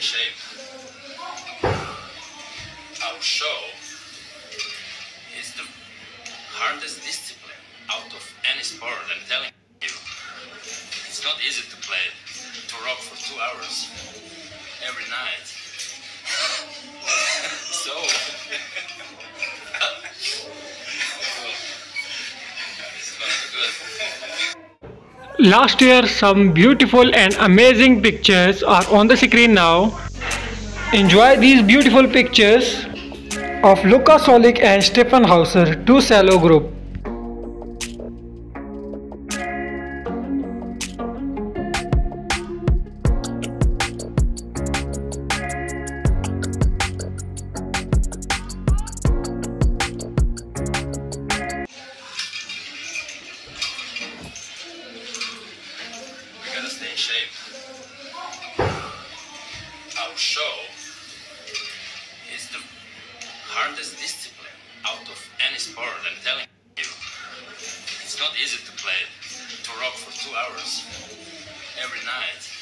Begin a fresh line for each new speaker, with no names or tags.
in shape. Our show is the hardest discipline out of any sport. I'm telling you, it's not easy to play to rock for two hours every night.
Last year, some beautiful and amazing pictures are on the screen now. Enjoy these beautiful pictures of Luka Sulic and Stefan Hauser, 2Cellos group.
Stay in shape. Our show is the hardest discipline out of any sport. I'm telling you, it's not easy to play to rock for two hours every night.